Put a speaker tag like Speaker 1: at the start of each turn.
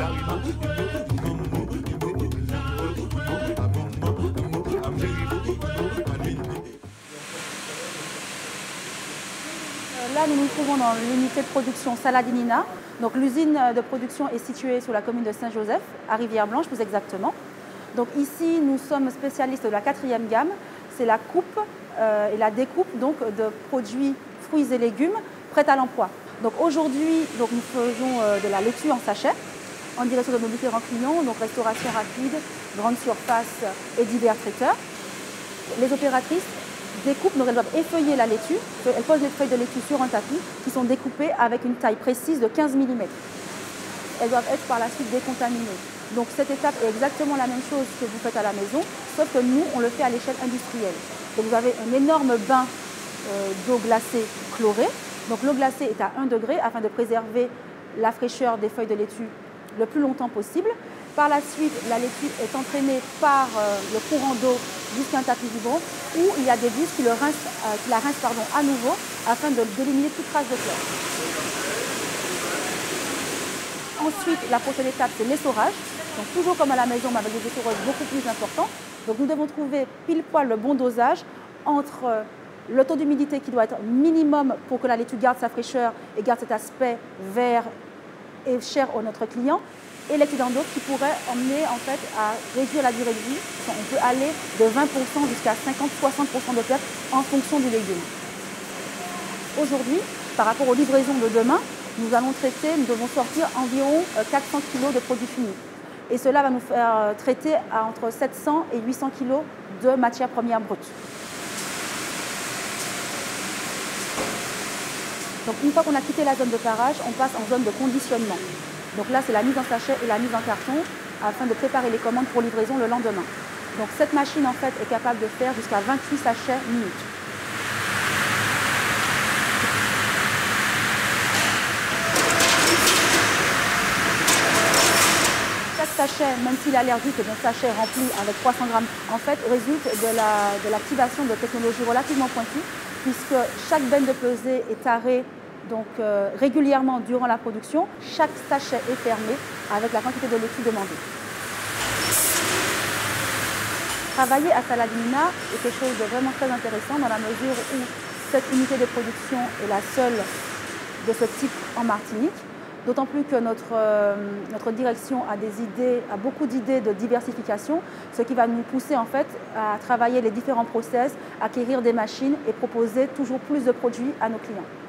Speaker 1: Euh, là, nous nous trouvons dans l'unité de production Saladinina. Donc, l'usine de production est située sur la commune de Saint-Joseph, à Rivière-Blanche plus exactement. Donc, ici, nous sommes spécialistes de la quatrième gamme. C'est la coupe euh, et la découpe donc, de produits fruits et légumes prêts à l'emploi. Donc, aujourd'hui, donc, nous faisons euh, de la laitue en sachet en direction de nos différents clients, donc restauration rapide, grande surface et divers traiteurs. Les opératrices découpent, donc elles doivent effeuiller la laitue. Elles posent les feuilles de laitue sur un tapis qui sont découpées avec une taille précise de 15 mm. Elles doivent être par la suite décontaminées. Donc cette étape est exactement la même chose que vous faites à la maison, sauf que nous, on le fait à l'échelle industrielle. Donc vous avez un énorme bain euh, d'eau glacée chlorée. Donc l'eau glacée est à 1 degré afin de préserver la fraîcheur des feuilles de laitue le plus longtemps possible. Par la suite, la laitue est entraînée par euh, le courant d'eau jusqu'à un tapis vivant où il y a des rincent, euh, qui la rincent pardon, à nouveau afin d'éliminer toute trace de chlore. Ensuite, la prochaine étape, c'est l'essorage. Donc toujours comme à la maison, mais avec des essorages beaucoup plus importants. Donc nous devons trouver pile poil le bon dosage entre euh, le taux d'humidité qui doit être minimum pour que la laitue garde sa fraîcheur et garde cet aspect vert et cher à notre client, et l'excédent d'eau qui pourrait emmener en fait à réduire la durée de vie. On peut aller de 20% jusqu'à 50-60% de perte en fonction du légume. Aujourd'hui, par rapport aux livraisons de demain, nous allons traiter, nous devons sortir environ 400 euh, kg de produits finis. Et cela va nous faire euh, traiter entre 700 et 800 kg de matières premières brutes. Donc une fois qu'on a quitté la zone de parage, on passe en zone de conditionnement. Donc là, c'est la mise en sachet et la mise en carton afin de préparer les commandes pour livraison le lendemain. Donc cette machine en fait est capable de faire jusqu'à 28 sachets minutes. Chaque sachet, même s'il a l'air juste d'un sachet rempli avec 300 grammes, en fait résulte de l'activation de, de technologies relativement pointues, puisque chaque benne de pesée est tarée donc euh, régulièrement durant la production, chaque sachet est fermé avec la quantité de laitue demandée. Travailler à Saladinina est quelque chose de vraiment très intéressant dans la mesure où cette unité de production est la seule de ce type en Martinique. D'autant plus que notre, euh, direction a, a beaucoup d'idées de diversification, ce qui va nous pousser en fait à travailler les différents process, acquérir des machines et proposer toujours plus de produits à nos clients.